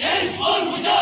Kes vur bıçak!